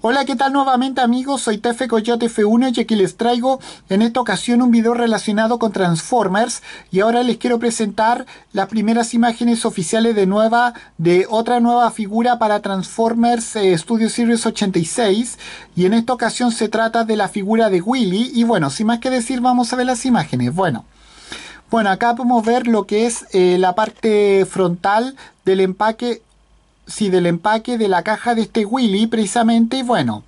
Hola, ¿qué tal nuevamente amigos? Soy Tefe Coyote F1 y aquí les traigo en esta ocasión un video relacionado con Transformers y ahora les quiero presentar las primeras imágenes oficiales de nueva de otra nueva figura para Transformers eh, Studio Series 86 y en esta ocasión se trata de la figura de Willy y bueno, sin más que decir vamos a ver las imágenes. Bueno, bueno acá podemos ver lo que es eh, la parte frontal del empaque sí, del empaque de la caja de este Willy precisamente y bueno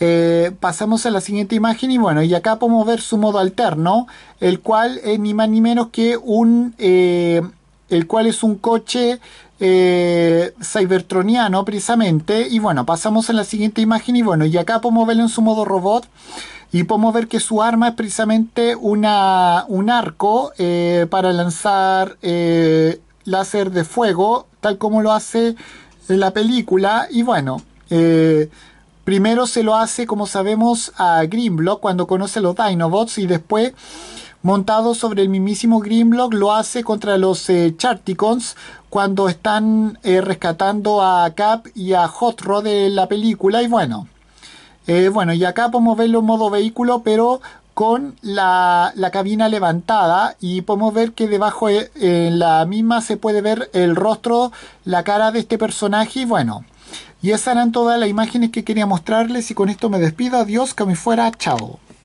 eh, pasamos a la siguiente imagen y bueno y acá podemos ver su modo alterno el cual es ni más ni menos que un eh, el cual es un coche eh, cybertroniano precisamente y bueno pasamos a la siguiente imagen y bueno y acá podemos verlo en su modo robot y podemos ver que su arma es precisamente una, un arco para lanzar láser de fuego tal como lo hace en la película. Y bueno, eh, primero se lo hace, como sabemos, a Grimlock cuando conoce los Dinobots y después, montado sobre el mismísimo Grimlock, lo hace contra los eh, Charticons cuando están eh, rescatando a Cap y a Hot Rod de la película. Y bueno, bueno, y acá podemos verlo en modo vehículo, pero con la, cabina levantada y podemos ver que debajo en eh, la misma se puede ver el rostro, la cara de este personaje y bueno. Y esas eran todas las imágenes que quería mostrarles y con esto me despido. Adiós, que me fuera. Chao.